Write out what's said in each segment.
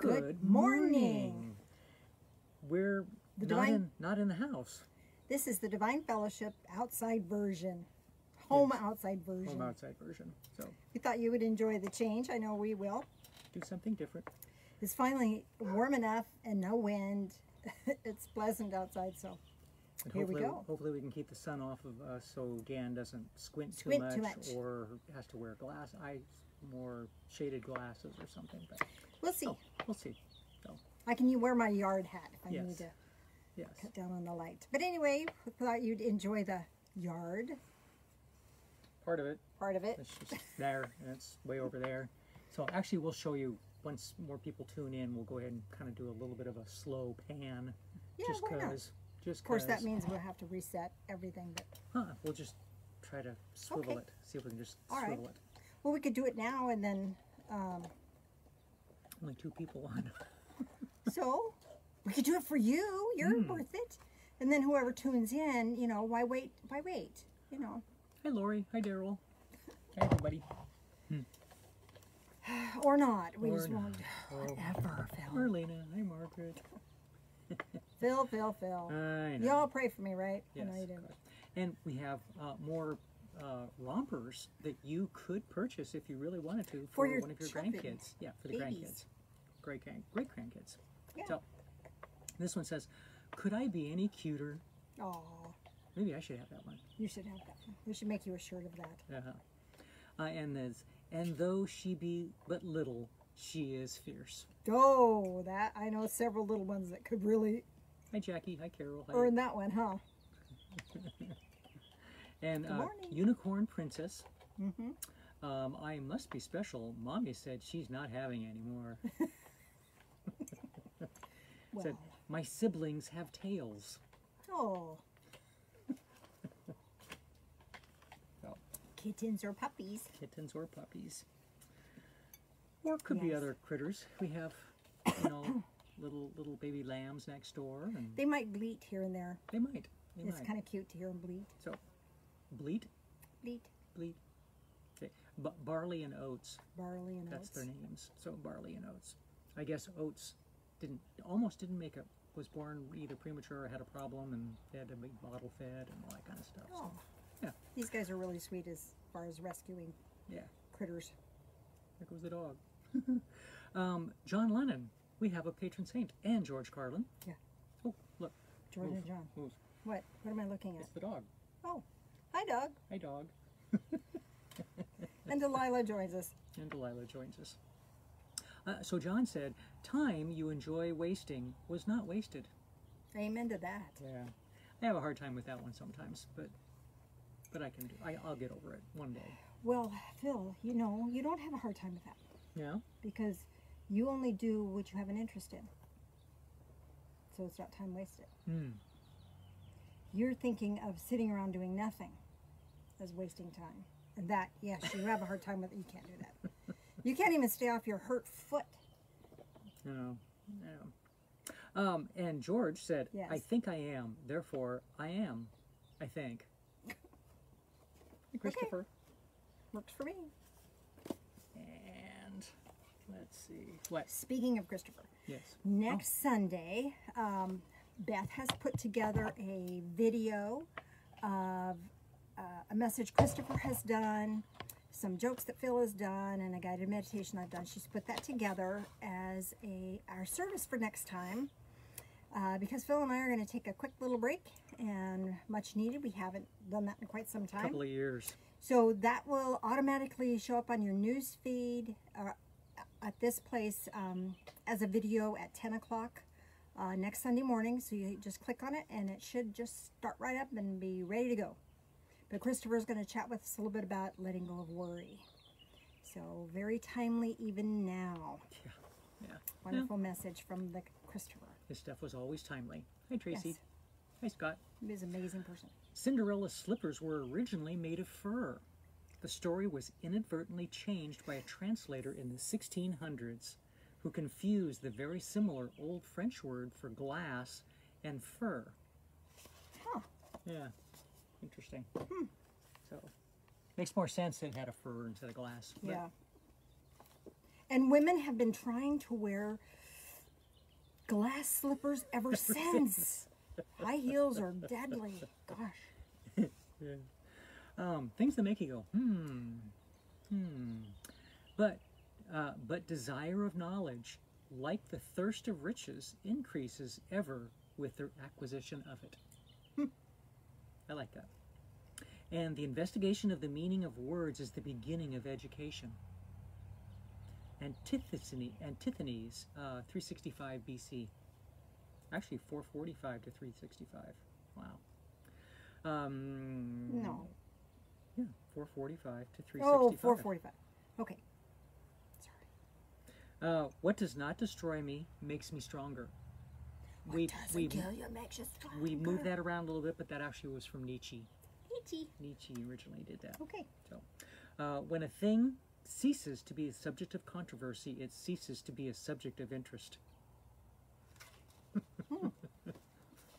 Good morning. We're The not divine- in not in the house. This is the Divine Fellowship outside version, home outside version. Home outside version. So We thought you would enjoy the change. I know we will. do something different. It's finally warm enough and no wind. it's pleasant outside, so And Here we hopefully, go. hopefully we can keep the sun off of us so Dan doesn't squint, Squint too, too much much. or has to wear glass eyes, more shaded glasses or something. But we'll see. oh, we'll see. So I can wear my yard hat if I Yes. need to yes, cut down on the light. But anyway, we thought you'd enjoy the yard part of it. part of it. It's just there, and it's way over there. So actually, we'll show you once more people tune in. We'll go ahead and kind of do a little bit of a slow pan, Yeah, just why not? because. Just Of course, that means we'll have to reset everything. But Huh, we'll just try to swivel Okay. it. See if we can just All right. swivel it. well, we could do it now and then. Um, Only two people on. So we could do it for you. You're Hmm. worth it. And then whoever tunes in, you know, why wait? Why wait? You know, Hi, Lori. Hi, Daryl. Hi, everybody. or not. We Or just not. won't. Whatever, Phil. Marlena. Hi, Margaret. Phil, Phil, Phil. I know. Y'all pray for me, right? Yes. know you do. And we have uh, more uh, rompers that you could purchase if you really wanted to for, your one of your children. grandkids. Yeah, for the Babies. grandkids. Great, grand, great grandkids. Yeah. So this one says, "Could I be any cuter?" Oh, Maybe I should have that one. you should have that. one. We should make you a shirt of that. Uh-huh. Uh, and there's, and though she be but little, she is fierce. Oh, that I know several little ones that could really Hi, Jackie. Hi, Carol. Hi. earn that one, huh? and uh. Unicorn Princess. Mm-hmm. Um, I must be special. Mommy said she's not having any more. Said my siblings have tails. oh, So, kittens or puppies. kittens or puppies. Or it could be other critters. We have, you know, little little baby lambs next door, and They might bleat here and there. they might. They It's kind of cute to hear them bleat. So, bleat, Bleat, bleat. Okay. B- barley and oats. barley and That's oats. That's their names. So barley and oats. I guess oats didn't almost didn't make a was born either premature or had a problem, and they had to be bottle fed and all that kind of stuff. So, Oh, yeah, these guys are really sweet as far as rescuing yeah. critters. There goes the dog. um, John Lennon. We have a patron saint, and George Carlin. Yeah. Oh, look. George Move, and John. Move. What? What am I looking at? It's the dog. Oh, hi, Doug. Hi, dog. And Delilah joins us. And Delilah joins us. Uh, so John said, "Time you enjoy wasting was not wasted." Amen to that. Yeah, I have a hard time with that one sometimes, but but I can do. I, I'll get over it one day. Well, Phil, you know, you don't have a hard time with that Yeah. because you only do what you have an interest in. So it's not time wasted. Hmm. You're thinking of sitting around doing nothing as wasting time. And that, yes, you have a hard time with it. You can't do that. You can't even stay off your hurt foot. No. No. Um, and George said, "I think I am. Therefore, I am. I think." Christopher. Works for me. And let's see. What? Speaking of Christopher, Yes. next Sunday, um, Beth has put together a video of uh, a message Christopher has done, some jokes that Phil has done, and a guided meditation I've done. She's put that together as a our service for next time. Uh, because Phil and I are going to take a quick little break and much needed. We haven't done that in quite some time. A couple of years. So that will automatically show up on your news feed uh, at this place um, as a video at 10 o'clock uh, next Sunday morning. So you just click on it and it should just start right up and be ready to go. But Christopher is going to chat with us a little bit about letting go of worry. So very timely even now. Yeah. Yeah. Wonderful message from the Christopher. His stuff was always timely. Hi, Tracy. Yes. Hi, Scott. He's an amazing person. Cinderella's slippers were originally made of fur. The story was inadvertently changed by a translator in the 1600s who confused the very similar Old French word for glass and fur. Huh. Yeah, interesting. Hmm. So, makes more sense it had a fur instead of glass. Yeah. And women have been trying to wear glass slippers ever since. High heels are deadly. Gosh. Um, things that make you go, hmm, hmm. But, uh, but desire of knowledge, like the thirst of riches, increases ever with the acquisition of it. I like that. And the investigation of the meaning of words is the beginning of education. Antithesene, Antithines, uh, 365 BC. Actually, 445 to 365. Wow. Um, No. Yeah, 445 to 365. Oh, 445. Okay. Sorry. Uh, what does not destroy me makes me stronger. What we we you makes you stronger. we moved that around a little bit, but that actually was from Nietzsche. Nietzsche. Nietzsche originally did that. Okay. Uh, when a thing ceases to be a subject of controversy, it ceases to be a subject of interest.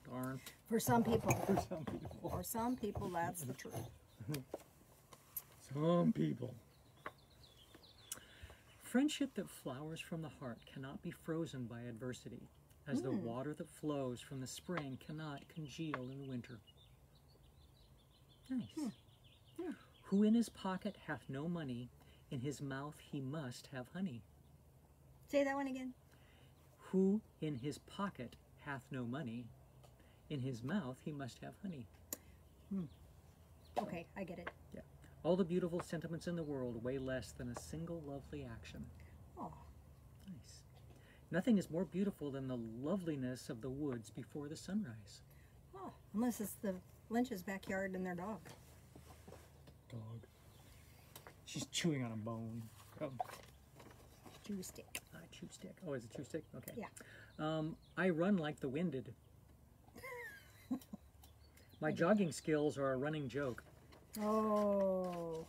Darn. For some people. For some people. For some people, that's the truth. Some people. Friendship that flowers from the heart cannot be frozen by adversity, as the hmm. water that flows from the spring cannot congeal in the winter. Nice. Hmm. Who in his pocket hath no money, in his mouth he must have honey. Say that one again. Who in his pocket hath no money, in his mouth he must have honey. Hmm. Okay, I get it. Yeah. All the beautiful sentiments in the world weigh less than a single lovely action. Oh, Nice. Nothing is more beautiful than the loveliness of the woods before the sunrise. oh. Unless it's the Lynch's backyard and their dog. Dog. She's chewing on a bone. Oh, Chew stick. uh, chew stick. Oh, is it chew stick? Okay. Yeah. Um, I run like the winded. My jogging skills are a running joke. Oh.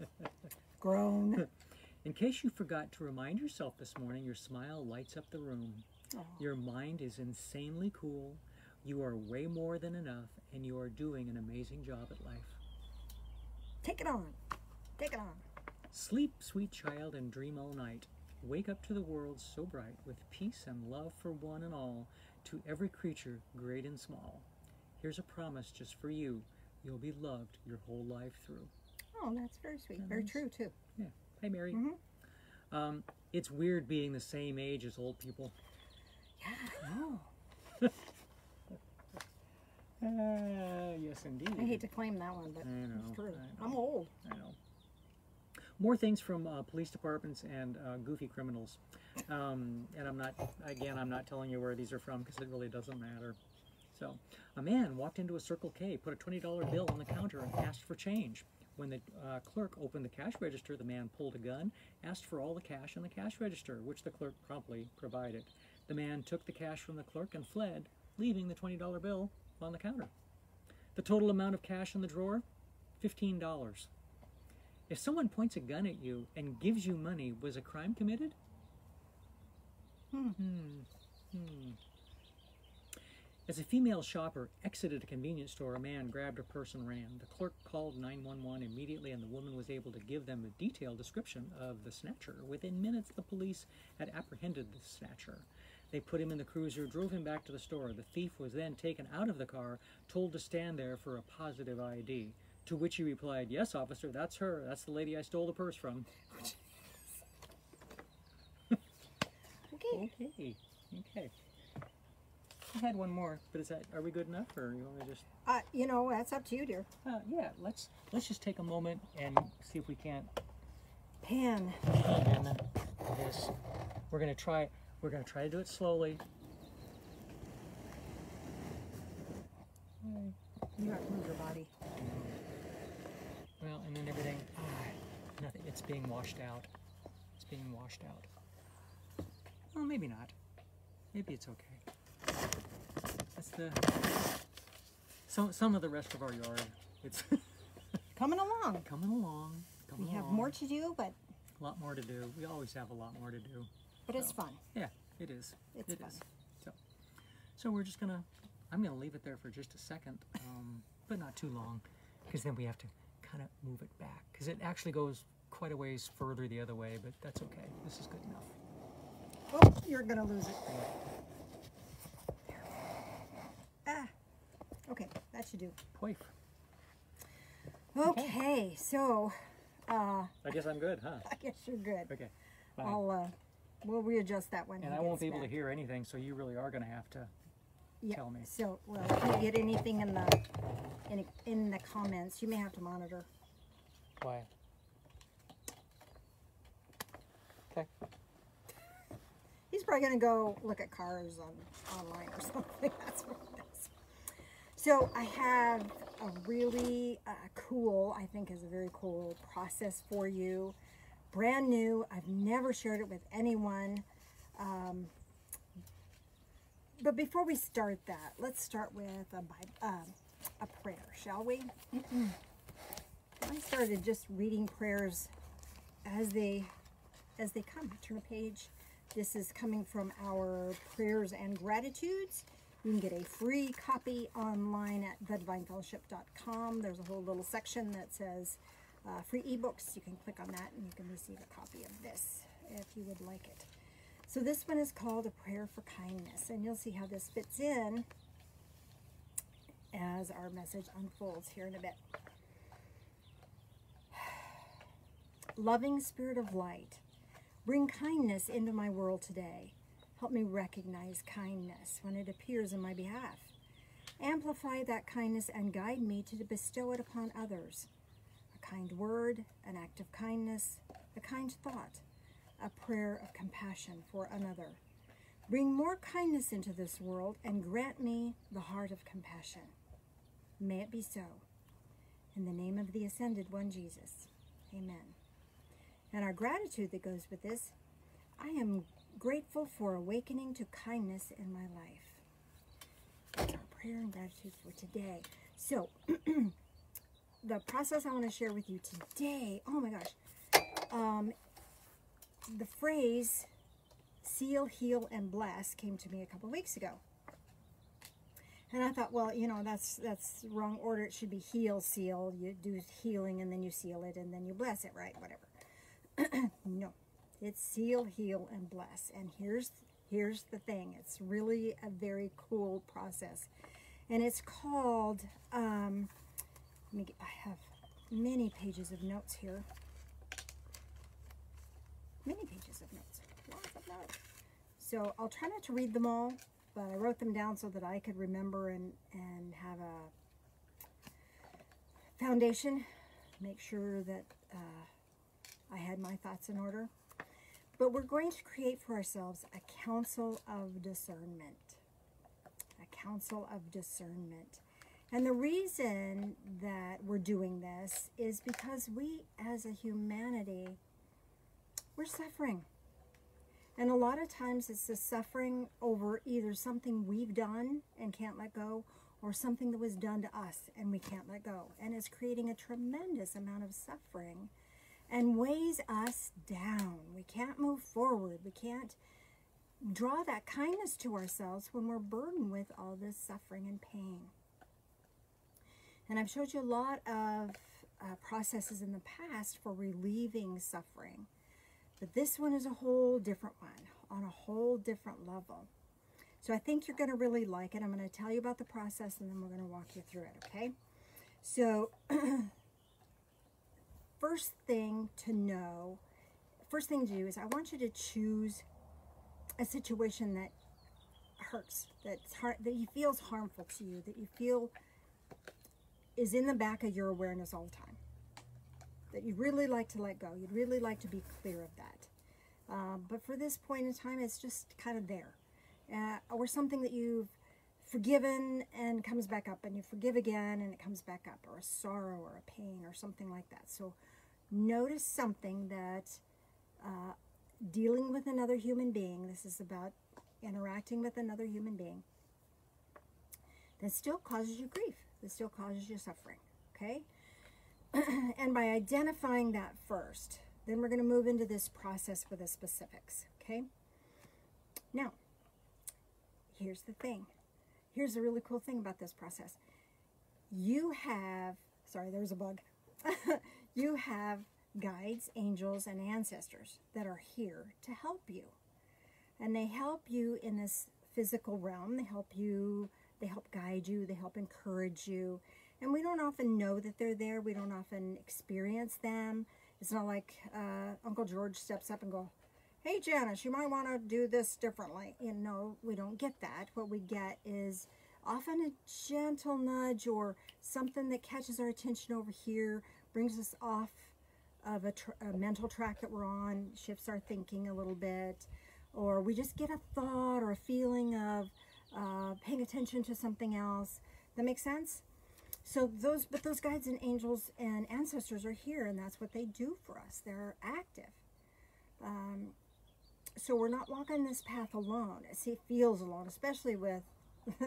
Grown. In case you forgot to remind yourself this morning, your smile lights up the room. Oh. Your mind is insanely cool. You are way more than enough, and you are doing an amazing job at life. Take it on. Take it on. Sleep, sweet child, and dream all night. Wake up to the world so bright, with peace and love for one and all, to every creature, great and small. Here's a promise just for you. You'll be loved your whole life through. Oh, that's very sweet. That Very nice? true, too. Hi, Mary. Mhm. Um, it's weird being the same age as old people. Yeah. Oh. Uh, yes, indeed. I hate to claim that one, but it's true. I'm old. I know. More things from uh, police departments and uh, goofy criminals. Um, and I'm not, again, I'm not telling you where these are from because it really doesn't matter. So, a man walked into a Circle K, put a $20 bill on the counter, and asked for change. When the uh, clerk opened the cash register, the man pulled a gun, asked for all the cash in the cash register, which the clerk promptly provided. The man took the cash from the clerk and fled, leaving the $20 bill on the counter. The total amount of cash in the drawer $15. If someone points a gun at you and gives you money, was a crime committed? Hmm. Hmm. As a female shopper exited a convenience store, a man grabbed her purse and ran. The clerk called 911 immediately, and the woman was able to give them a detailed description of the snatcher. Within minutes, the police had apprehended the snatcher. They put him in the cruiser, drove him back to the store. The thief was then taken out of the car, told to stand there for a positive ID. To which he replied, Yes, officer, that's her. That's the lady I stole the purse from. Okay. Okay. Okay. I had one more, but is that are we good enough, or you want to just? Uh, you know, that's up to you, dear. Uh, yeah. Let's let's just take a moment and see if we can't pan pen this. We're gonna try. We're gonna try to do it slowly. You have to move your body. Well, and then everything. Ah, nothing. It's being washed out. It's being washed out. Well, maybe not. Maybe it's okay. That's the. Some some of the rest of our yard. It's Coming along. coming along. Coming We have along. more to do, but A lot more to do. We always have a lot more to do. but it's So. fun. Yeah, it is. It's It fun. is. So, so we're just gonna. I'm gonna leave it there for just a second, um, but not too long, because then we have to kind of move it back, because it actually goes quite a ways further the other way. But that's okay. This is good enough. Oh, you're gonna lose it. You do. Poif. Okay, so uh, I guess I'm good, huh? I guess you're good. Okay. Fine. I'll uh, we'll readjust that one. and he I won't gets be able to hear anything, so you really are going to have to. Yeah, tell me. So, well, if you get anything in the in, in the comments, you may have to monitor. Why? Okay. He's probably going to go look at cars on online or something. That's what it is. So I have a really uh, cool, I think is a very cool process for you. Brand new. I've never shared it with anyone. Um, but before we start that, let's start with a, um a prayer, shall we? I started just reading prayers as they as they come. Turn a page. This is coming from our prayers and gratitudes. You can get a free copy online at thedivinefellowship.com. There's a whole little section that says uh, free ebooks. You can click on that and you can receive a copy of this if you would like it. So this one is called A Prayer for Kindness, and you'll see how this fits in as our message unfolds here in a bit. Loving Spirit of Light, bring kindness into my world today. Help me recognize kindness when it appears in my behalf. Amplify that kindness and guide me to bestow it upon others. A kind word, an act of kindness, a kind thought, a prayer of compassion for another. Bring more kindness into this world and grant me the heart of compassion. May it be so. In the name of the Ascended One Jesus. Amen. And our gratitude that goes with this I am grateful for awakening to kindness in my life. That's our prayer and gratitude for today. So, the process I want to share with you today, oh my gosh, um, the phrase seal, heal, and bless came to me a couple weeks ago. And I thought, well, you know, that's that's wrong order. It should be heal, seal. You do healing and then you seal it and then you bless it, right? Whatever. no. It's seal, heal, and bless. And here's here's the thing. It's really a very cool process. And it's called um let me get, I have many pages of notes here. Many pages of notes. Lots of notes. So I'll try not to read them all, but I wrote them down so that I could remember and, and have a foundation. Make sure that uh, I had my thoughts in order. But we're going to create for ourselves a council of discernment. A council of discernment. And the reason that we're doing this is because we as a humanity, we're suffering. And a lot of times it's the suffering over either something we've done and can't let go or something that was done to us and we can't let go. And it's creating a tremendous amount of suffering and weighs us down. We can't move forward. We can't draw that kindness to ourselves when we're burdened with all this suffering and pain. And I've showed you a lot of uh, processes in the past for relieving suffering. But this one is a whole different one on a whole different level. So I think you're going to really like it. I'm going to tell you about the process and then we're going to walk you through it, okay? So first thing to know, first thing to do is I want you to choose a situation that hurts, that's hard, that you feels harmful to you, that you feel is in the back of your awareness all the time. That you'd really like to let go. You'd really like to be clear of that. Um, but for this point in time, it's just kind of there. Uh, or something that you've forgiven and comes back up, and you forgive again and it comes back up, or a sorrow or a pain or something like that. So notice something that uh, dealing with another human being, this is about interacting with another human being, that still causes you grief, that still causes you suffering, okay? and by identifying that first, then we're going to move into this process with the specifics, okay? Now, here's the thing. Here's the really cool thing about this process. You have, sorry, there's a bug. you have guides, angels, and ancestors that are here to help you. And they help you in this physical realm. They help you They help guide you, they help encourage you. And we don't often know that they're there. We don't often experience them. It's not like uh, Uncle George steps up and go, hey, Janice, you might want to do this differently. You know, we don't get that. What we get is often a gentle nudge or something that catches our attention over here, brings us off of a, a, mental track that we're on, shifts our thinking a little bit, or we just get a thought or a feeling of uh, paying attention to something else. That makes sense? So those, but those guides and angels and ancestors are here, and that's what they do for us. They're active. Um, so we're not walking this path alone. See, it feels alone, especially with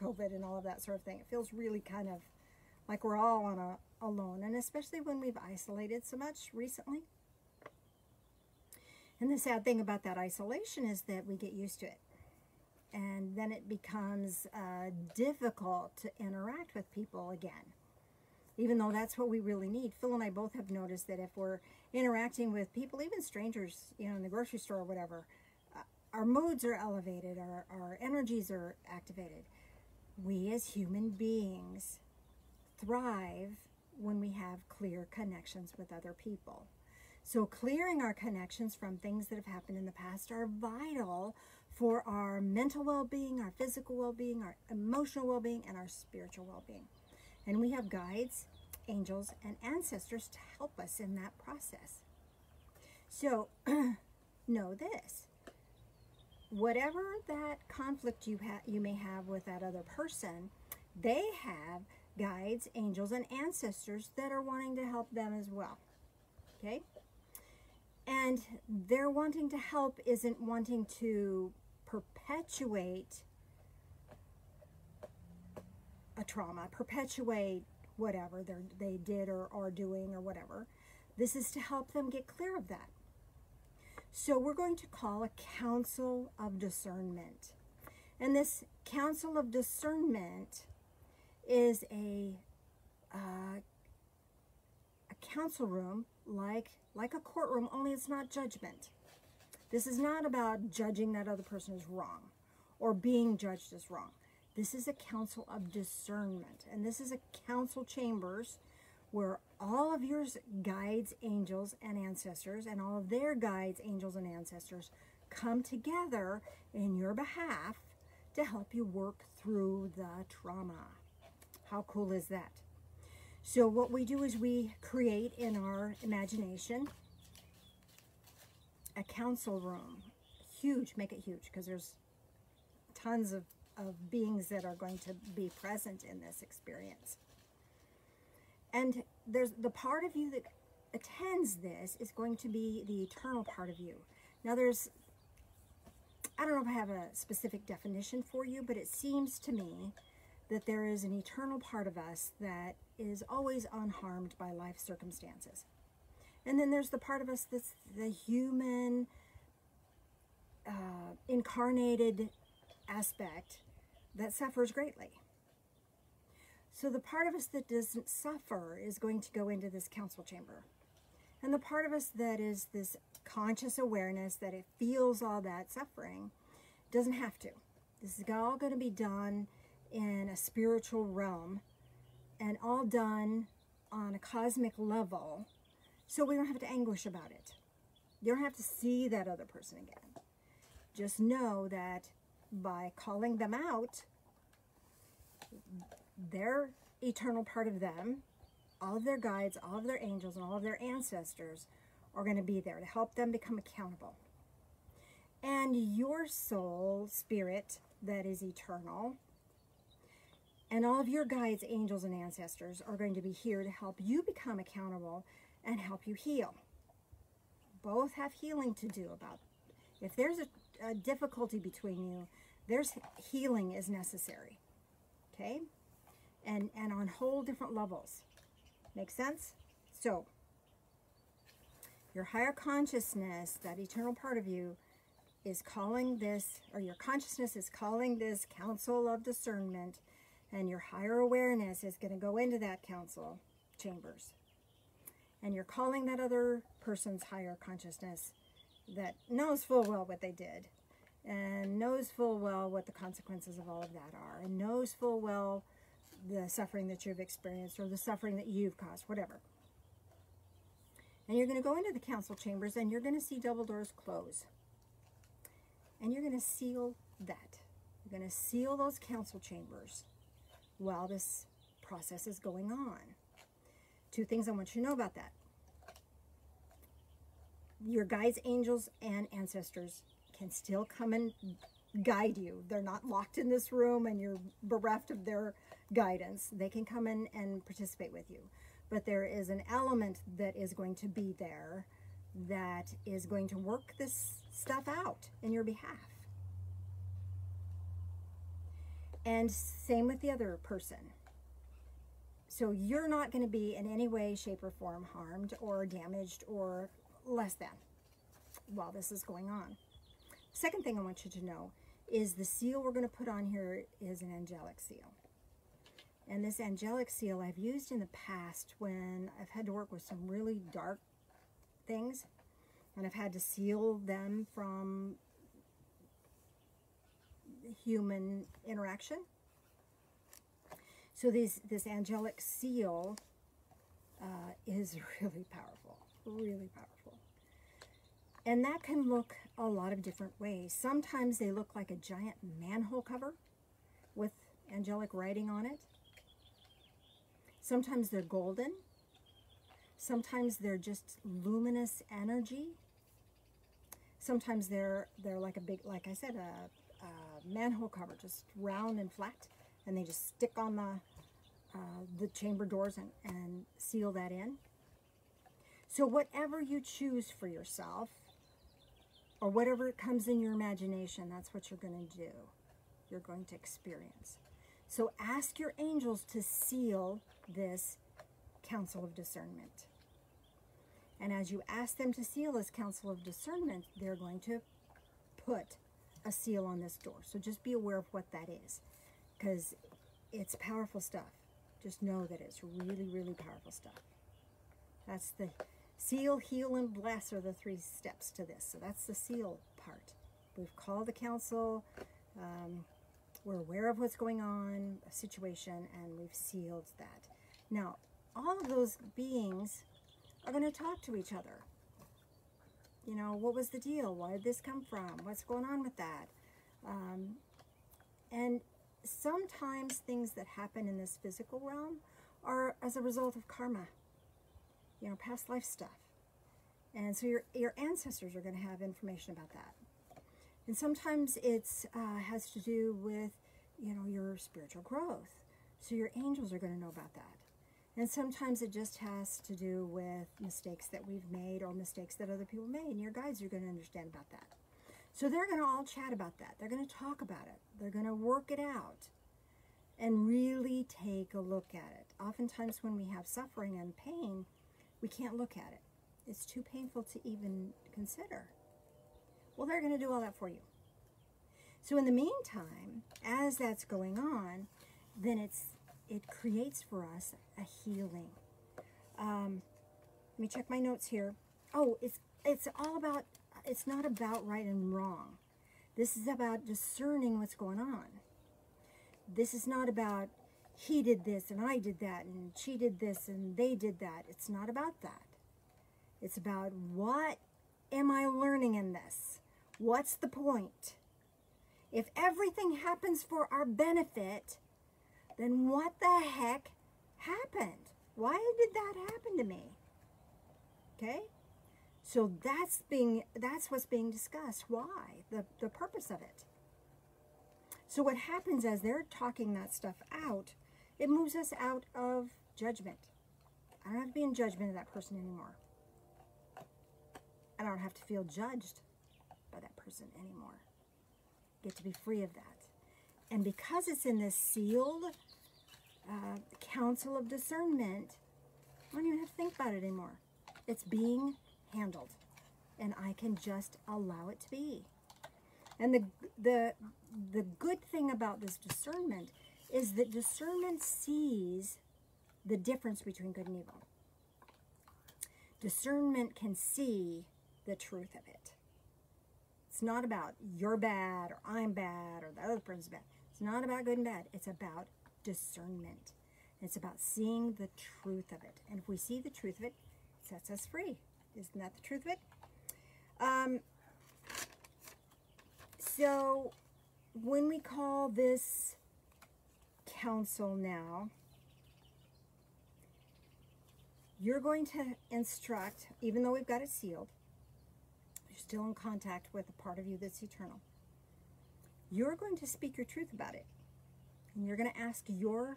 COVID and all of that sort of thing. It feels really kind of like we're all on a alone, and especially when we've isolated so much recently. And the sad thing about that isolation is that we get used to it. And then it becomes uh, difficult to interact with people again, even though that's what we really need. Phil and I both have noticed that if we're interacting with people, even strangers, you know, in the grocery store or whatever, uh, our moods are elevated, our, our energies are activated. We as human beings thrive when we have clear connections with other people. So clearing our connections from things that have happened in the past are vital for our mental well-being, our physical well-being, our emotional well-being, and our spiritual well-being. And we have guides, angels, and ancestors to help us in that process. So know this. Whatever that conflict you, ha- you may have with that other person, they have guides, angels, and ancestors that are wanting to help them as well. Okay? And their wanting to help isn't wanting to perpetuate a trauma, perpetuate whatever they did or are doing or whatever. This is to help them get clear of that. So we're going to call a council of discernment. And this council of discernment is a uh, a council room like like a courtroom, only it's not judgment. This is not about judging that other person is wrong or being judged as wrong. This is a council of discernment, and this is a council chambers where all of your guides, angels, and ancestors, and all of their guides, angels, and ancestors come together in your behalf to help you work through the trauma. How cool is that? So what we do is we create in our imagination a council room. Huge, make it huge because there's tons of, of beings that are going to be present in this experience. And there's the part of you that attends this is going to be the eternal part of you. Now there's, I don't know if I have a specific definition for you, but it seems to me that there is an eternal part of us that is always unharmed by life circumstances. And then there's the part of us that's the human, uh, incarnated aspect that suffers greatly. So the part of us that doesn't suffer is going to go into this council chamber. And the part of us that is this conscious awareness that it feels all that suffering doesn't have to. This is all going to be done in a spiritual realm and all done on a cosmic level so we don't have to anguish about it. You don't have to see that other person again. Just know that by calling them out, their eternal part of them, all of their guides, all of their angels, and all of their ancestors are going to be there to help them become accountable. And your soul, spirit that is eternal, and all of your guides, angels, and ancestors are going to be here to help you become accountable and help you heal. Both have healing to do about. If there's a, a difficulty between you, there's healing is necessary. Okay? And and on whole different levels. Make sense? So, your higher consciousness, that eternal part of you, is calling this, or your consciousness is calling this council of discernment and your higher awareness is going to go into that council chambers. And you're calling that other person's higher consciousness that knows full well what they did and knows full well what the consequences of all of that are and knows full well the suffering that you've experienced or the suffering that you've caused, whatever. And you're going to go into the council chambers and you're going to see double doors close. And you're going to seal that. You're going to seal those council chambers while this process is going on. Two things I want you to know about that. Your guides, angels, and ancestors can still come and guide you. They're not locked in this room and you're bereft of their guidance. They can come in and participate with you. But there is an element that is going to be there that is going to work this stuff out in your behalf. And same with the other person. So you're not going to be in any way, shape, or form harmed or damaged or less than while this is going on. Second thing I want you to know is the seal we're going to put on here is an angelic seal. And this angelic seal I've used in the past when I've had to work with some really dark things and I've had to seal them from human interaction. So these, this angelic seal uh, is really powerful, really powerful. And that can look a lot of different ways. Sometimes they look like a giant manhole cover with angelic writing on it. Sometimes they're golden. Sometimes they're just luminous energy. Sometimes they're they're like a big, like I said, a, a manhole cover, just round and flat, and they just stick on the uh, the chamber doors and, and seal that in. So whatever you choose for yourself, or whatever comes in your imagination, that's what you're going to do. You're going to experience. So ask your angels to seal this council of discernment. And as you ask them to seal this council of discernment, they're going to put a seal on this door. So just be aware of what that is because it's powerful stuff. Just know that it's really, really powerful stuff. That's the seal, heal, and bless are the three steps to this. So that's the seal part. We've called the council. Um, we're aware of what's going on, a situation, and we've sealed that. Now, all of those beings are going to talk to each other. You know, what was the deal? Why did this come from? What's going on with that? Um, and sometimes things that happen in this physical realm are as a result of karma, you know, past life stuff. And so your, your ancestors are going to have information about that. And sometimes it's uh, has to do with, you know, your spiritual growth. So your angels are going to know about that. And sometimes it just has to do with mistakes that we've made or mistakes that other people made. And your guides are going to understand about that. So they're going to all chat about that. They're going to talk about it. They're going to work it out and really take a look at it. Oftentimes when we have suffering and pain, we can't look at it. It's too painful to even consider. Well, they're going to do all that for you. So in the meantime, as that's going on, then it's it creates for us a healing. Um, let me check my notes here. Oh, it's it's all about. It's not about right and wrong. This is about discerning what's going on. This is not about he did this and I did that and she did this and they did that. It's not about that. It's about what am I learning in this? What's the point? If everything happens for our benefit, then what the heck happened? Why did that happen to me? Okay? So that's being that's what's being discussed. Why? The the purpose of it. So what happens as they're talking that stuff out, it moves us out of judgment. I don't have to be in judgment of that person anymore. I don't have to feel judged by that person anymore. Get to be free of that. And because it's in this sealed uh, council of discernment, I don't even have to think about it anymore. It's being handled, and I can just allow it to be. And the the the good thing about this discernment is that discernment sees the difference between good and evil. Discernment can see the truth of it. It's not about you're bad or I'm bad or the other person's bad. It's not about good and bad. It's about discernment. It's about seeing the truth of it. And if we see the truth of it, it sets us free. Isn't that the truth of it? Um, so when we call this council now, you're going to instruct, even though we've got it sealed, you're still in contact with a part of you that's eternal. You're going to speak your truth about it. And you're going to ask your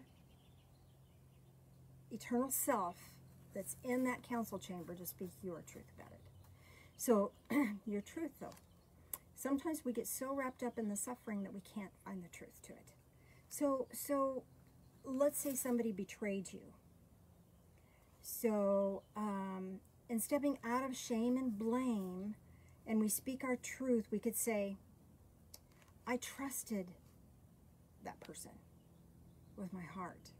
eternal self that's in that council chamber to speak your truth about it. So, your truth, though. Sometimes we get so wrapped up in the suffering that we can't find the truth to it. So, so let's say somebody betrayed you. So, um, in stepping out of shame and blame, and we speak our truth, we could say, I trusted that person with my heart,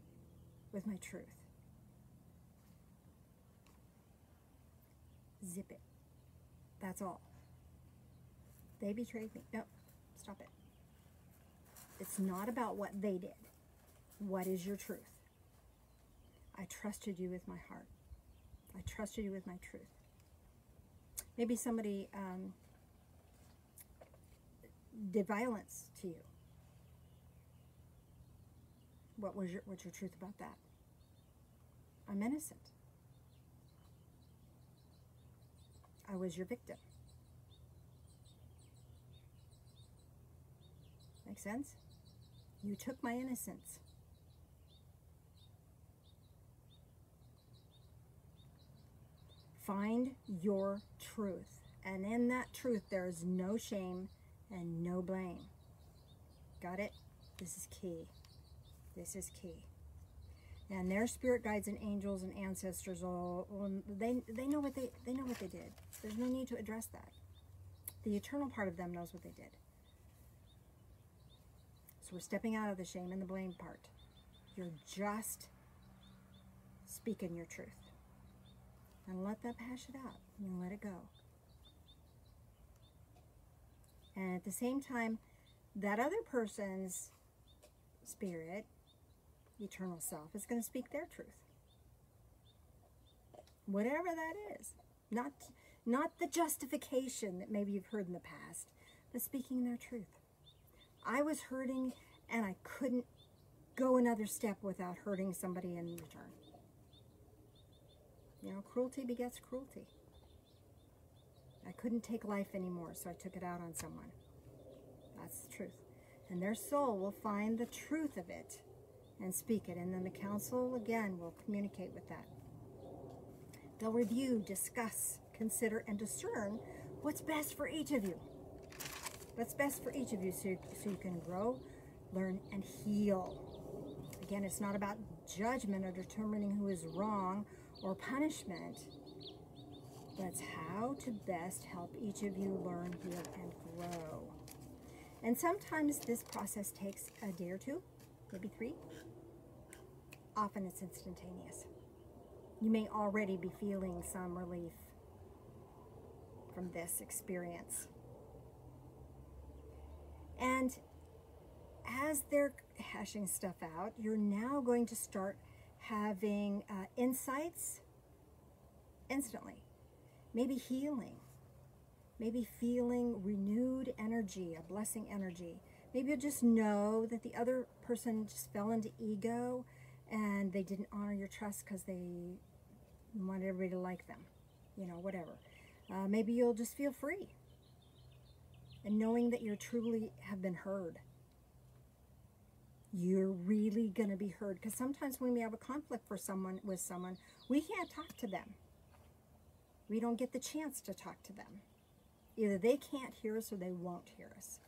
with my truth. Zip it. That's all. They betrayed me. No, stop it. It's not about what they did. What is your truth? I trusted you with my heart. I trusted you with my truth. Maybe somebody um, did violence to you. What was your what's your truth about that? I'm innocent. I was your victim. Make sense? You took my innocence. Find your truth. And in that truth, there is no shame and no blame. Got it? This is key. This is key. And their spirit guides and angels and ancestors all they they know what they they know what they did. There's no need to address that. The eternal part of them knows what they did. We're stepping out of the shame and the blame part. You're just speaking your truth. And let that pass it out and let it go. And at the same time, that other person's spirit, eternal self, is going to speak their truth. Whatever that is. Not, not the justification that maybe you've heard in the past, but speaking their truth. I was hurting and I couldn't go another step without hurting somebody in return. You know, cruelty begets cruelty. I couldn't take life anymore, so I took it out on someone. That's the truth. And their soul will find the truth of it and speak it. And then the council, again, will communicate with that. They'll review, discuss, consider, and discern what's best for each of you. What's best for each of you so, you so you can grow, learn, and heal. Again, it's not about judgment or determining who is wrong or punishment. That's how to best help each of you learn, heal, and grow. And sometimes this process takes a day or two, maybe three. Often it's instantaneous. You may already be feeling some relief from this experience. And as they're hashing stuff out, you're now going to start having uh, insights instantly, maybe healing, maybe feeling renewed energy, a blessing energy. Maybe you'll just know that the other person just fell into ego and they didn't honor your trust because they wanted everybody to like them, you know, whatever. Uh, maybe you'll just feel free and knowing that you truly have been heard you're really going to be heard. Because sometimes when we have a conflict for someone with someone, we can't talk to them. We don't get the chance to talk to them. Either they can't hear us or they won't hear us.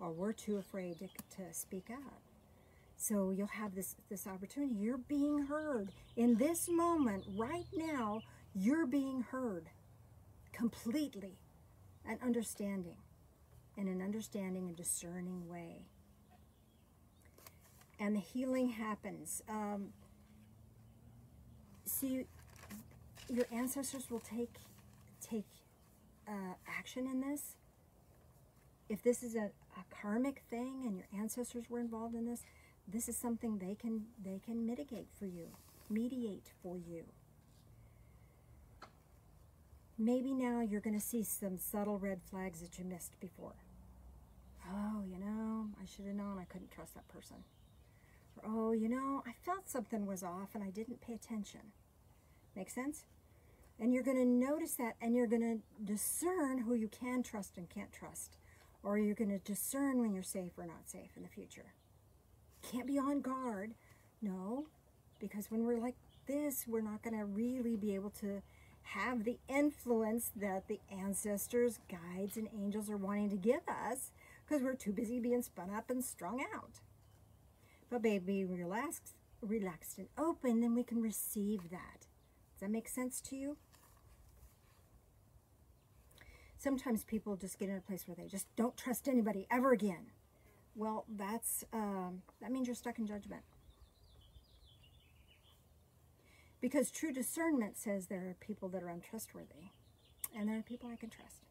Or we're too afraid to, to speak up. So you'll have this, this opportunity. You're being heard. In this moment, right now, you're being heard completely and understanding in an understanding and discerning way and the healing happens. Um, see, your ancestors will take take uh, action in this, if this is a, a karmic thing and your ancestors were involved in this, this is something they can they can mitigate for you, mediate for you. Maybe now you're going to see some subtle red flags that you missed before. Oh, you know, I should have known I couldn't trust that person. Or, oh, you know, I felt something was off and I didn't pay attention. Make sense? And you're going to notice that and you're going to discern who you can trust and can't trust. Or you're going to discern when you're safe or not safe in the future. Can't be on guard. No, because when we're like this, we're not going to really be able to have the influence that the ancestors, guides, and angels are wanting to give us because we're too busy being spun up and strung out. But baby, relaxed, relaxed and open, then we can receive that. Does that make sense to you? Sometimes people just get in a place where they just don't trust anybody ever again. Well, that's um, that means you're stuck in judgment. Because true discernment says there are people that are untrustworthy, and there are people I can trust.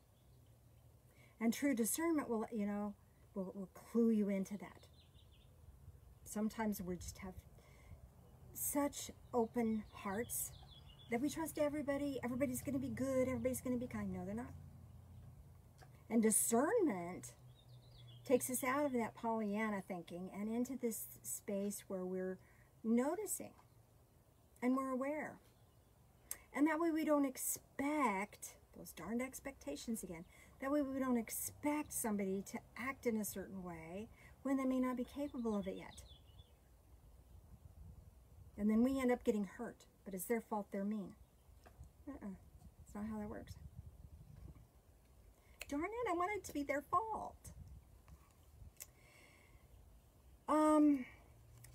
And true discernment will, you know, will, will clue you into that. Sometimes we just have such open hearts that we trust everybody. Everybody's going to be good. Everybody's going to be kind. No, they're not. And discernment takes us out of that Pollyanna thinking and into this space where we're noticing and we're aware. And that way we don't expect those darned expectations again. That way we don't expect somebody to act in a certain way when they may not be capable of it yet. And then we end up getting hurt, but it's their fault they're mean. Uh-uh. It's not how that works. Darn it, I want it to be their fault. Um,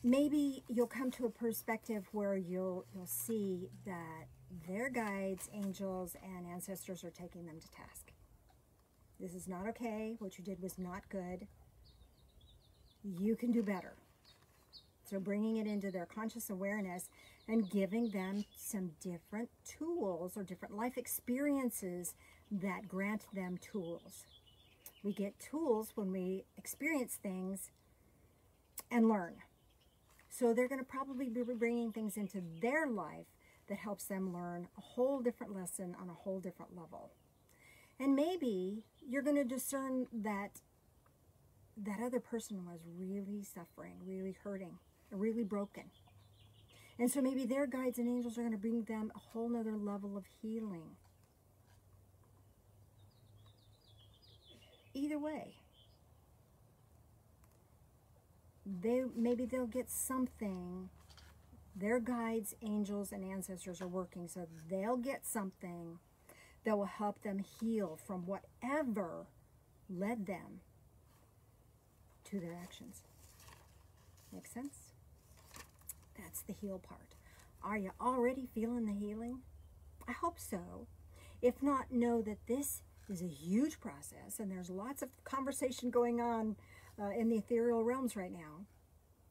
maybe you'll come to a perspective where you'll you'll see that their guides, angels, and ancestors are taking them to task. This is not okay. What you did was not good. You can do better. So bringing it into their conscious awareness and giving them some different tools or different life experiences that grant them tools. We get tools when we experience things and learn. So they're going to probably be bringing things into their life that helps them learn a whole different lesson on a whole different level. And maybe you're going to discern that that other person was really suffering, really hurting, really broken. And so maybe their guides and angels are going to bring them a whole nother level of healing. Either way, they maybe they'll get something. Their guides angels and ancestors are working so they'll get something that will help them heal from whatever led them to their actions. Make sense? That's the heal part. Are you already feeling the healing? I hope so. If not know that this is a huge process and there's lots of conversation going on uh, in the ethereal realms right now.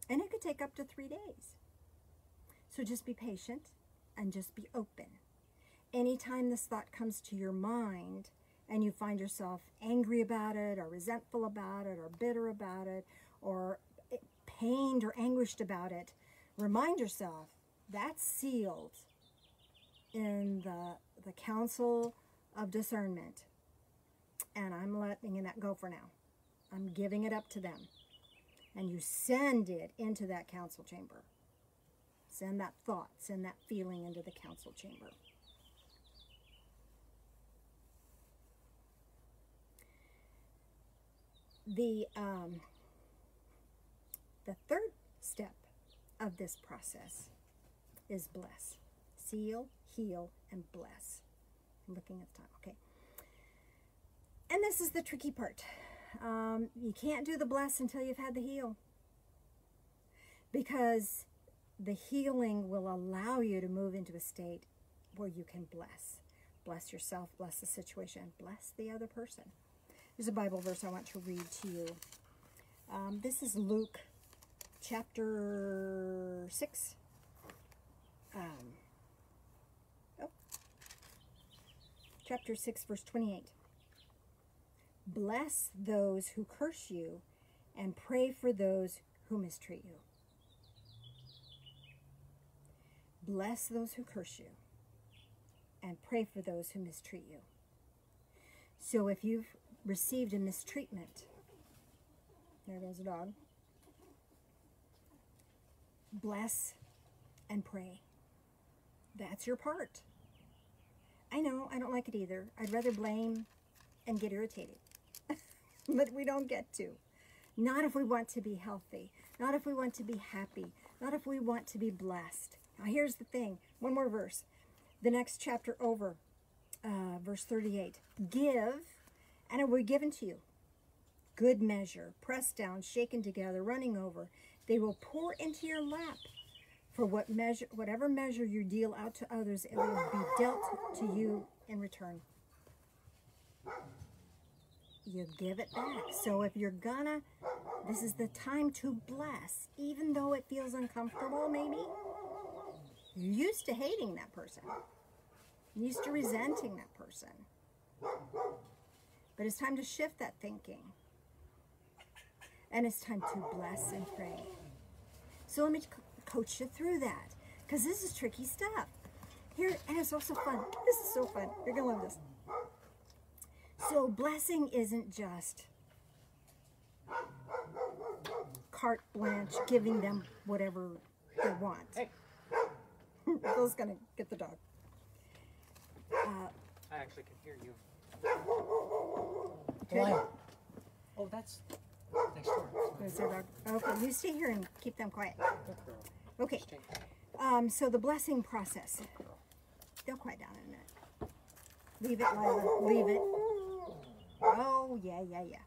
And it could take up to three days. So just be patient and just be open. Anytime this thought comes to your mind and you find yourself angry about it or resentful about it or bitter about it or pained or anguished about it, remind yourself that's sealed in the, the council of discernment. And I'm letting that go for now. I'm giving it up to them. And you send it into that council chamber. Send that thought, send that feeling into the council chamber. The, um, the third step of this process is bless. Seal, heal, and bless. I'm looking at the time, okay. And this is the tricky part. Um, you can't do the bless until you've had the heal. Because the healing will allow you to move into a state where you can bless. Bless yourself, bless the situation, bless the other person. There's a Bible verse I want to read to you. Um, this is Luke chapter 6. Um, oh, chapter 6, verse 28. Bless those who curse you, and pray for those who mistreat you. Bless those who curse you, and pray for those who mistreat you. So if you've received a mistreatment, there goes a dog. Bless and pray. That's your part. I know, I don't like it either. I'd rather blame and get irritated. but we don't get to. Not if we want to be healthy. Not if we want to be happy. Not if we want to be blessed. Now, here's the thing one more verse. The next chapter over, uh, verse 38. Give, and it will be given to you. Good measure, pressed down, shaken together, running over. They will pour into your lap. For what measure, whatever measure you deal out to others, it will be dealt to you in return. You give it back. So if you're gonna, this is the time to bless, even though it feels uncomfortable, maybe. You're used to hating that person. You're used to resenting that person. But it's time to shift that thinking. And it's time to bless and pray. So let me coach you through that because this is tricky stuff. Here, and it's also fun. This is so fun. You're going to love this. So, blessing isn't just carte blanche, giving them whatever they want. Hey. Bill's going to get the dog. Uh, I actually can hear you. Okay. Oh, that's next door. there's their dog. Okay, you stay here and keep them quiet. Okay, um, so the blessing process. They'll quiet down in a minute. Leave it, Lila. Leave it. Oh, yeah, yeah, yeah.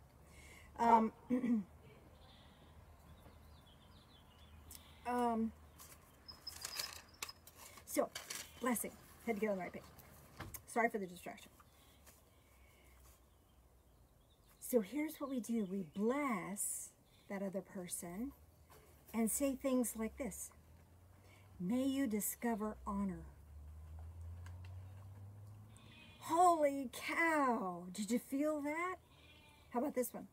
Um, um, so, blessing. Had to get on the right page. Sorry for the distraction. So here's what we do. We bless that other person and say things like this. May you discover honor. Holy cow! Did you feel that? How about this one?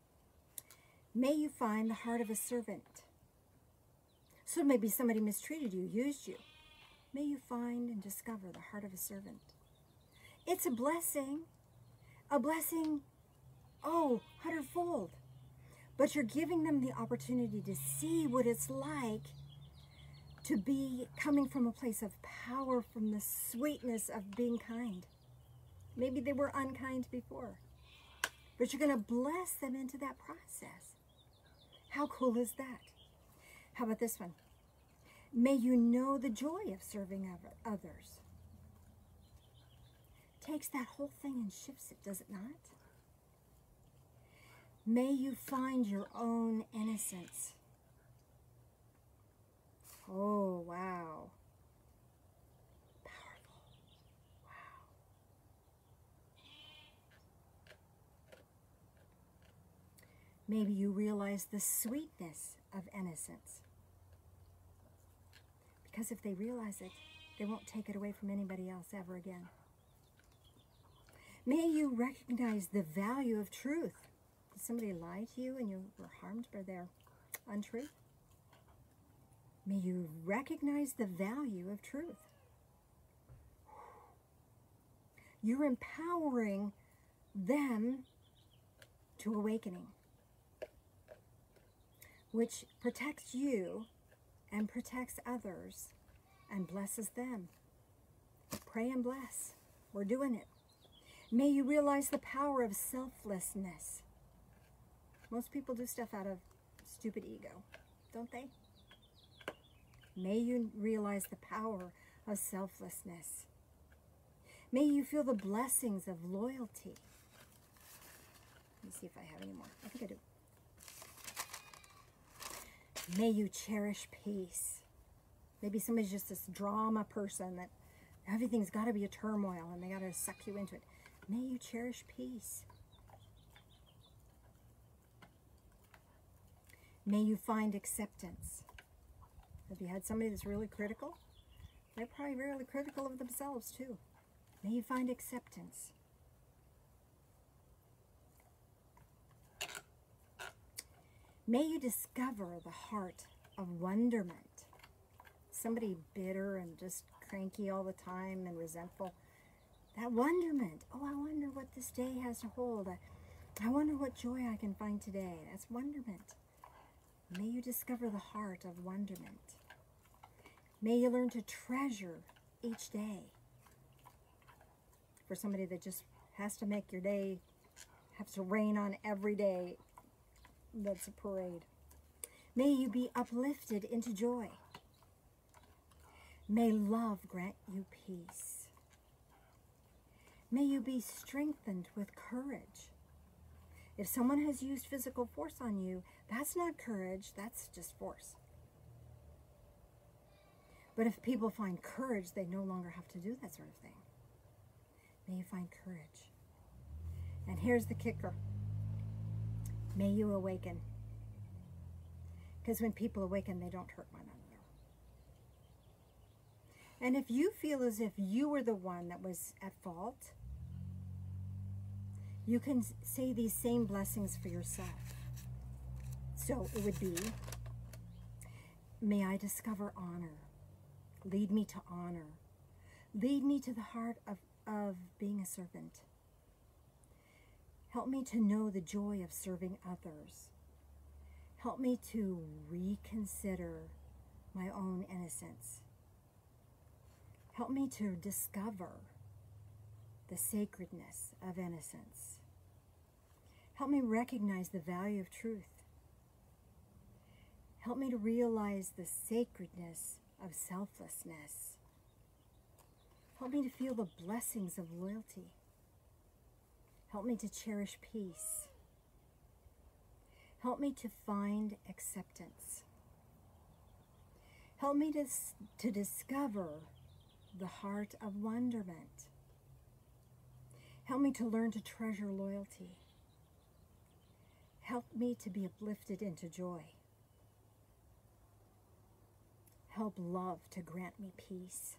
May you find the heart of a servant. So maybe somebody mistreated you, used you. May you find and discover the heart of a servant. It's a blessing. A blessing, oh, hundredfold. But you're giving them the opportunity to see what it's like to be coming from a place of power, from the sweetness of being kind. Maybe they were unkind before, but you're going to bless them into that process. How cool is that? How about this one? May you know the joy of serving others. Takes that whole thing and shifts it, does it not? May you find your own innocence. Oh, wow. Maybe you realize the sweetness of innocence. Because if they realize it, they won't take it away from anybody else ever again. May you recognize the value of truth. Did somebody lie to you and you were harmed by their untruth? May you recognize the value of truth. You're empowering them to awakening, which protects you and protects others and blesses them. Pray and bless. We're doing it. May you realize the power of selflessness. Most people do stuff out of stupid ego, don't they? May you realize the power of selflessness. May you feel the blessings of loyalty. Let me see if I have any more. I think I do. May you cherish peace. Maybe somebody's just this drama person that everything's got to be a turmoil and they got to suck you into it. May you cherish peace. May you find acceptance. Have you had somebody that's really critical? They're probably really critical of themselves too. May you find acceptance. May you discover the heart of wonderment. Somebody bitter and just cranky all the time and resentful. That wonderment. Oh, I wonder what this day has to hold. I, wonder what joy I can find today. That's wonderment. May you discover the heart of wonderment. May you learn to treasure each day. For somebody that just has to make your day, has to rain on every day, that's a parade. May you be uplifted into joy. May love grant you peace. May you be strengthened with courage. If someone has used physical force on you, that's not courage, that's just force. But if people find courage, they no longer have to do that sort of thing. May you find courage. And here's the kicker May you awaken. Because when people awaken, they don't hurt one another. And if you feel as if you were the one that was at fault, you can say these same blessings for yourself. So it would be, may I discover honor. Lead me to honor. Lead me to the heart of, of being a servant. Help me to know the joy of serving others. Help me to reconsider my own innocence. Help me to discover the sacredness of innocence. Help me recognize the value of truth. Help me to realize the sacredness of selflessness. Help me to feel the blessings of loyalty. Help me to cherish peace. Help me to find acceptance. Help me to, to discover the heart of wonderment. Help me to learn to treasure loyalty. Help me to be uplifted into joy. Help love to grant me peace.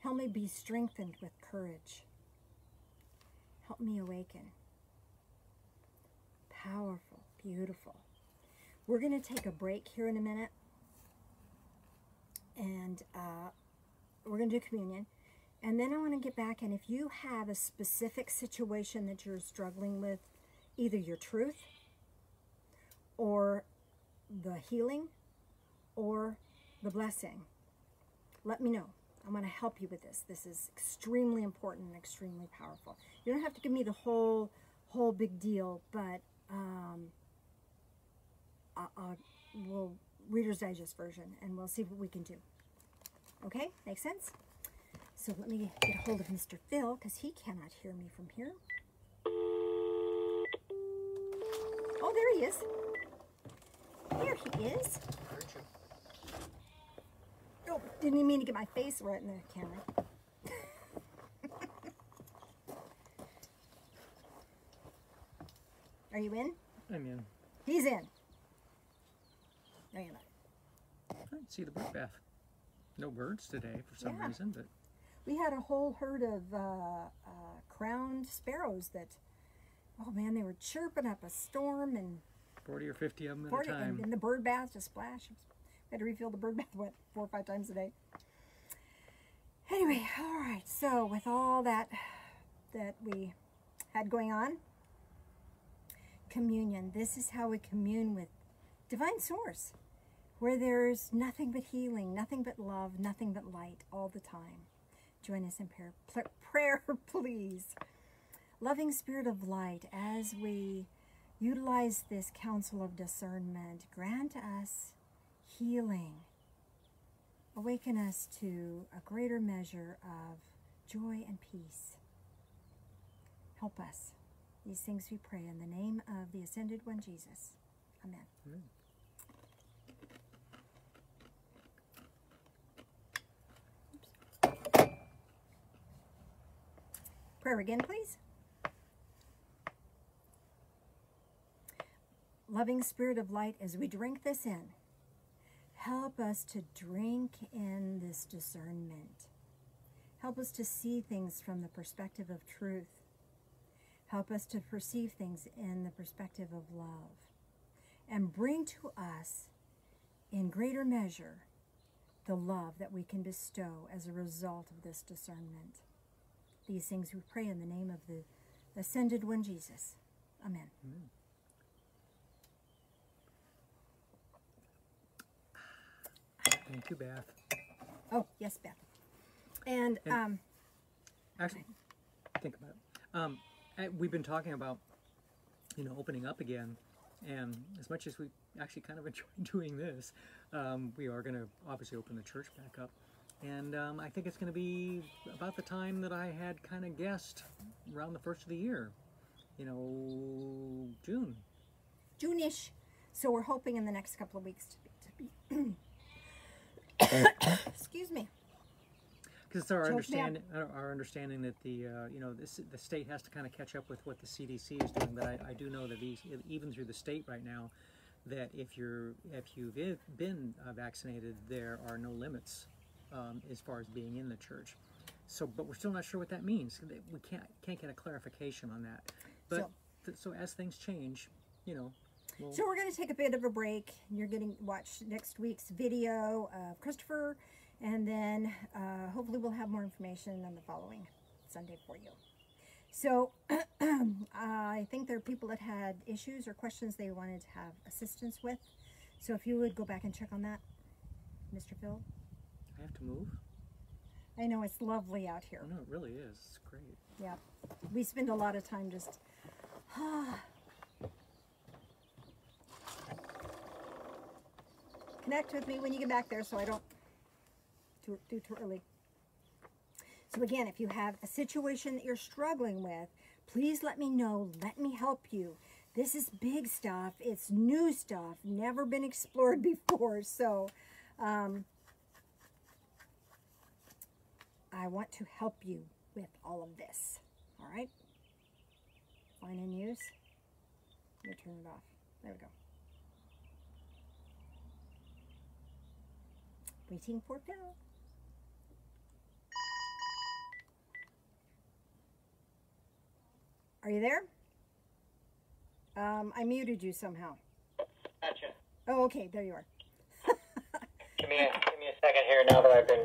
Help me be strengthened with courage. Help me awaken. Powerful, beautiful. We're going to take a break here in a minute. And uh, we're going to do communion. And then I want to get back, and if you have a specific situation that you're struggling with, either your truth or the healing or the blessing, let me know. I'm going to help you with this. This is extremely important and extremely powerful. You don't have to give me the whole whole big deal, but um, I, will we'll Reader's Digest version, and we'll see what we can do. Okay, makes sense? So let me get a hold of Mr. Phil, because he cannot hear me from here. Oh, there he is. There he is. Oh, didn't mean to get my face right in the camera. Are you in? I'm in. He's in. No, you're not. I didn't see the bird bath. No birds today for some Yeah. reason, but We had a whole herd of uh, uh, crowned sparrows that, oh man, they were chirping up a storm and 40 or 50 of them at 40, a time. and, and the bird bath just splash. We had to refill the bird bath what four or five times a day. Anyway, all right. So with all that that we had going on, communion. This is how we commune with divine source, where there's nothing but healing, nothing but love, nothing but light all the time. Join us in prayer, prayer please. Loving Spirit of Light, as we utilize this council of discernment, grant us healing. Awaken us to a greater measure of joy and peace. Help us. These things we pray in the name of the ascended one, Jesus. Amen. Amen. Prayer again, please. Loving Spirit of Light, as we drink this in, help us to drink in this discernment. Help us to see things from the perspective of truth. Help us to perceive things in the perspective of love. and bring to us in greater measure the love that we can bestow as a result of this discernment. These things we pray in the name of the ascended one Jesus. Amen. Thank you, Beth. Oh, yes, Beth. And And- um, Actually, think about it. Um, I- we've been talking about, you know, opening up again, and as much as we actually kind of enjoy doing this, um, we are going to obviously open the church back up, and um, I think it's going to be about the time that I had kind of guessed around the first of the year, you know, June. June-ish. So we're hoping in the next couple of weeks to be. To be Excuse me. Because it's our Choke understanding, our our understanding that the, uh, you know, this, the state has to kind of catch up with what the CDC is doing. But I, I do know that these, even through the state right now, that if you're, if you've been uh, vaccinated, there are no limits um, as far as being in the church. So, but we're still not sure what that means. We can't, can't get a clarification on that. But, So- th- so as things change, you know, we'll, So we're going to take a bit of a break. You're getting watch next week's video of Christopher, and then uh, hopefully we'll have more information on the following Sunday for you. So I think there are people that had issues or questions they wanted to have assistance with. So if you would go back and check on that, Mr. Phil. I have to move. I know it's lovely out here. Oh, no, it really is. It's great. Yeah, we spend a lot of time just. Connect with me when you get back there, so I don't do, do too early. So again, if you have a situation that you're struggling with, please let me know. Let me help you. This is big stuff. It's new stuff, never been explored before. So, um, I want to help you with all of this. All right? Line in use. Let me turn it off. There we go. Waiting for Phil. Are you there? Um, I muted you somehow. Gotcha. Oh, okay. There you are. Give me a, give me a second here now that I've been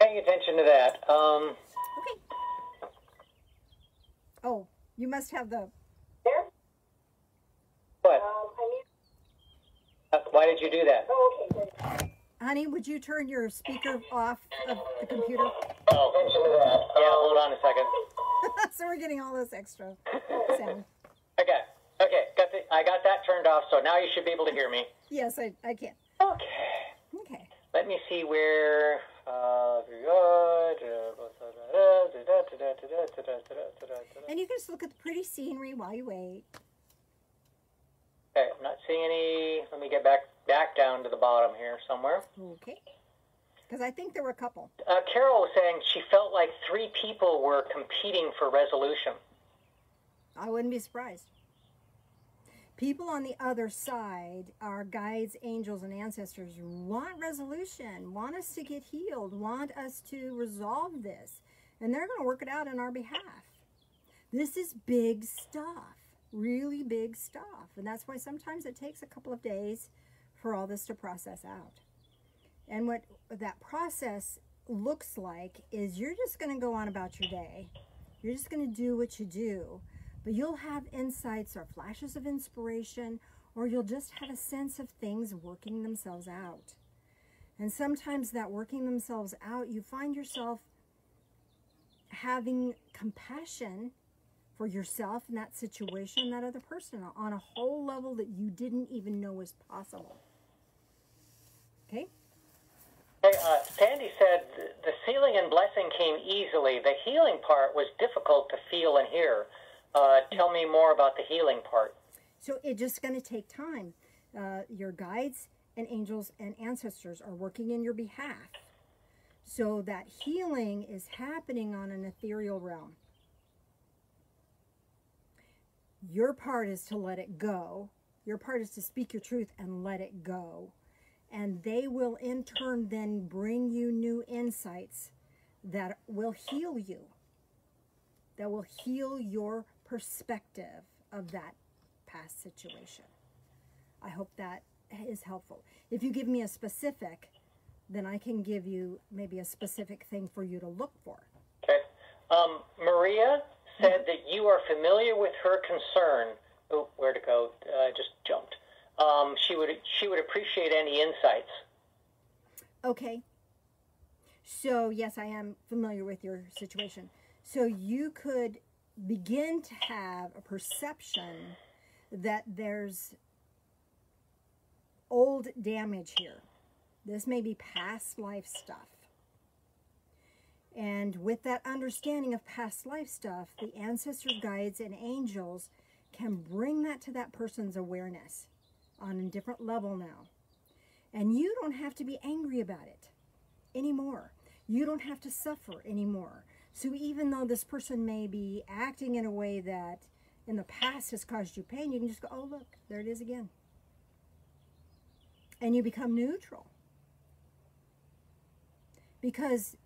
paying attention to that. Um, Okay. Oh, you must have the. there? What? Uh, why did you do that? Honey, would you turn your speaker off of the computer? Oh, yeah, hold on a second. so we're getting all this extra sound. Okay, okay, got the, I got that turned off, so now you should be able to hear me. Yes, I, I can. Okay, Okay. let me see where. Uh, And you can just look at the pretty scenery while you wait. Okay, I'm not seeing any. Let me get back back down to the bottom here somewhere. Okay. Because I think there were a couple. Uh, Carol was saying she felt like three people were competing for resolution. I wouldn't be surprised. People on the other side, our guides, angels, and ancestors, want resolution, want us to get healed, want us to resolve this. And they're going to work it out on our behalf. This is big stuff, really big stuff. And that's why sometimes it takes a couple of days for all this to process out. And what that process looks like is you're just going to go on about your day. You're just going to do what you do. But you'll have insights or flashes of inspiration, or you'll just have a sense of things working themselves out. And sometimes that working themselves out, you find yourself having compassion for yourself in that situation, that other person, on a whole level that you didn't even know was possible. Okay? Hey, uh, Sandy said the sealing and blessing came easily. The healing part was difficult to feel and hear. Uh, tell me more about the healing part. So it's just going to take time. Uh, your guides and angels and ancestors are working in your behalf. So that healing is happening on an ethereal realm. Your part is to let it go. Your part is to speak your truth and let it go. And they will in turn then bring you new insights that will heal you, that will heal your perspective of that past situation. I hope that is helpful. If you give me a specific, then I can give you maybe a specific thing for you to look for. Okay. Um, Maria said that you are familiar with her concern. Oh, where to go? Uh, just jumped. Um, she would she would appreciate any insights. Okay. So, yes, I am familiar with your situation. So, you could begin to have a perception that there's old damage here. This may be past life stuff. And with that understanding of past life stuff, the ancestor guides and angels can bring that to that person's awareness on a different level now. And you don't have to be angry about it anymore. You don't have to suffer anymore. So even though this person may be acting in a way that in the past has caused you pain, you can just go, oh, look, there it is again. And you become neutral. Because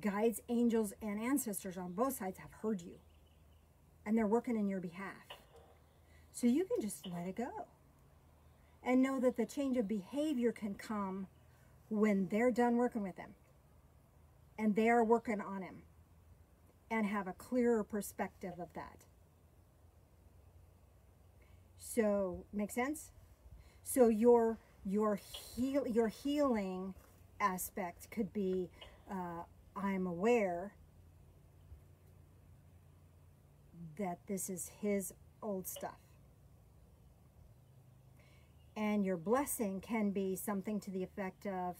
guides, angels, and ancestors on both sides have heard you. And they're working in your behalf. So you can just let it go. And know that the change of behavior can come when they're done working with him. And they are working on him. And have a clearer perspective of that. So, make sense? So your your heal your healing aspect could be uh, I'm aware that this is his old stuff. And your blessing can be something to the effect of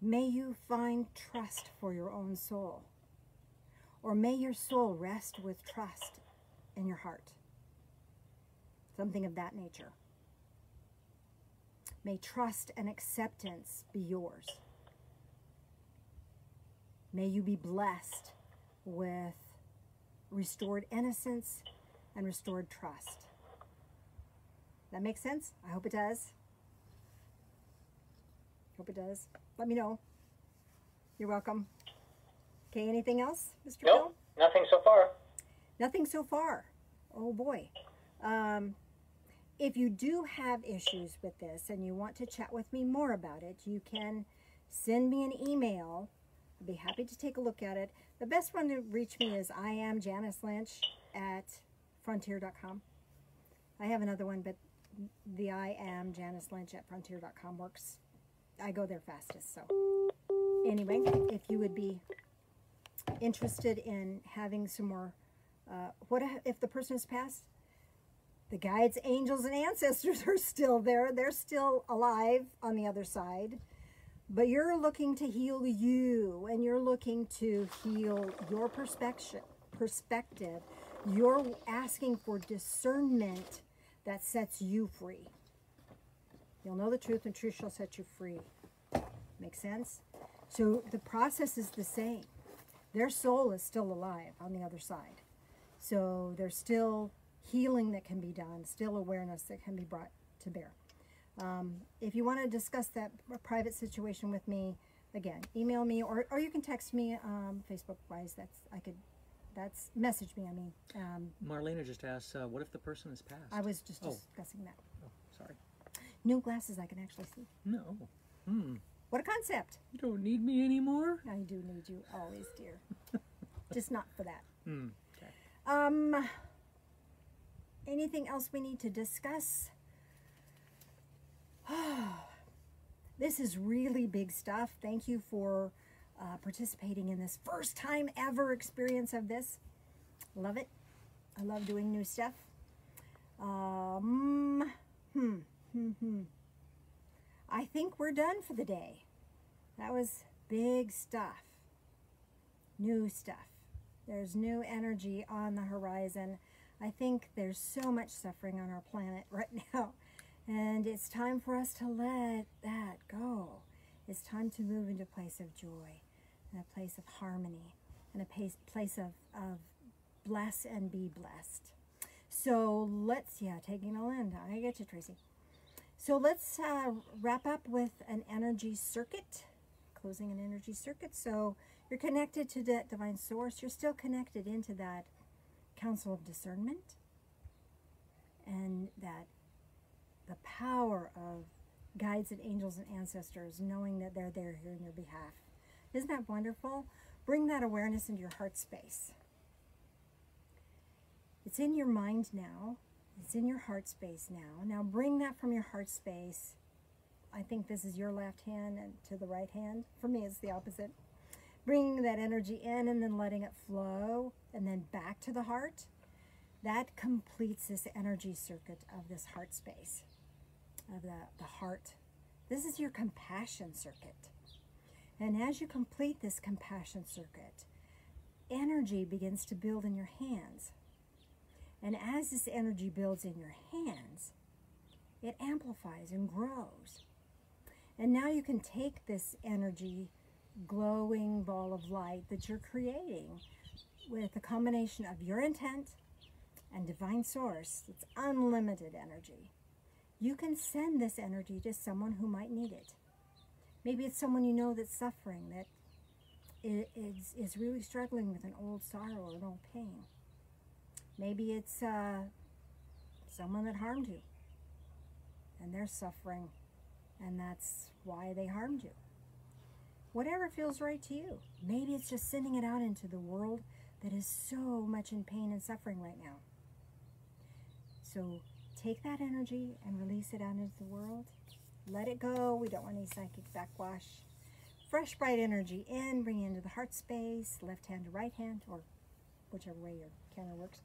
May you find trust for your own soul. Or may your soul rest with trust in your heart. Something of that nature. May trust and acceptance be yours. May you be blessed with restored innocence and restored trust. That makes sense? I hope it does. Hope it does. Let me know. You're welcome. Okay, anything else, Mr. Nope, nothing so far. Nothing so far. Oh boy. Um, if you do have issues with this and you want to chat with me more about it, you can send me an email. I'd be happy to take a look at it. The best one to reach me is I am Janice Lynch at frontier.com. I have another one, but the I am Janice Lynch at frontier.com works. I go there fastest. So, anyway, if you would be interested in having some more, uh, what if the person has passed? The guides, angels, and ancestors are still there. They're still alive on the other side. But you're looking to heal you and you're looking to heal your perspective. perspective. You're asking for discernment that sets you free. You'll know the truth and truth shall set you free. Make sense? So the process is the same. Their soul is still alive on the other side. So there's still healing that can be done, still awareness that can be brought to bear. Um, if you want to discuss that private situation with me, again, email me or, or you can text me um, Facebook wise. That's I could that's message me. I mean, um, Marlena just asked, uh, what if the person is passed? I was just Oh. discussing that. Oh, sorry. New glasses I can actually see. No. Hmm. What a concept! You don't need me anymore? I do need you always, dear. just not for that. Hmm. Okay. Um, anything else we need to discuss? Oh, this is really big stuff. Thank you for uh, participating in this first time ever experience of this. Love it. I love doing new stuff. Um, hmm, hmm, hmm. I think we're done for the day. That was big stuff. New stuff. There's new energy on the horizon. I think there's so much suffering on our planet right now. And it's time for us to let that go. It's time to move into a place of joy, a place of harmony, and a place, place of, of bless and be blessed. So let's, yeah, taking all in. I get you, Tracy. So let's uh, wrap up with an energy circuit, closing an energy circuit. So you're connected to that divine source. You're still connected into that council of discernment. And that the power of guides and angels and ancestors, knowing that they're there here in your behalf. Isn't that wonderful? Bring that awareness into your heart space. It's in your mind now. It's in your heart space now. Now bring that from your heart space. I think this is your left hand and to the right hand. For me, it's the opposite. Bringing that energy in and then letting it flow and then back to the heart. That completes this energy circuit of this heart space, of the, the heart. This is your compassion circuit. And as you complete this compassion circuit, energy begins to build in your hands. And as this energy builds in your hands, it amplifies and grows. And now you can take this energy, glowing ball of light that you're creating with a combination of your intent and divine source, it's unlimited energy. You can send this energy to someone who might need it. Maybe it's someone you know that's suffering, that is, is really struggling with an old sorrow or an old pain. Maybe it's uh, someone that harmed you and they're suffering and that's why they harmed you. Whatever feels right to you. Maybe it's just sending it out into the world that is so much in pain and suffering right now. So take that energy and release it out into the world. Let it go. We don't want any psychic backwash. Fresh, bright energy in, bring into the heart space, left hand to right hand, or whichever way your camera works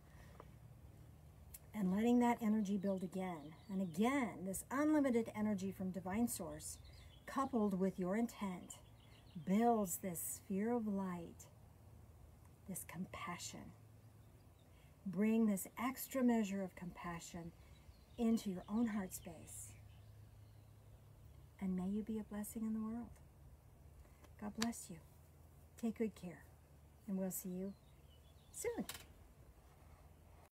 and letting that energy build again and again. This unlimited energy from Divine Source, coupled with your intent, builds this sphere of light, this compassion. Bring this extra measure of compassion into your own heart space. And may you be a blessing in the world. God bless you. Take good care. And we'll see you soon.